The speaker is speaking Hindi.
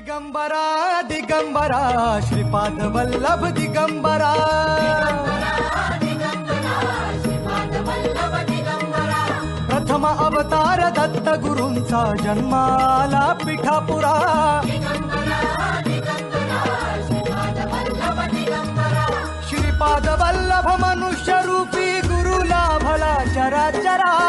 दिगंबरा दिगंबरा, श्रीपाद वल्लभ, दिगंबरा। प्रथम अवतार दत्त गुरूंचा जन्माला पीठापुरा। श्रीपाद वल्लभ मनुष्य रूपी गुरुला भला चरा चरा।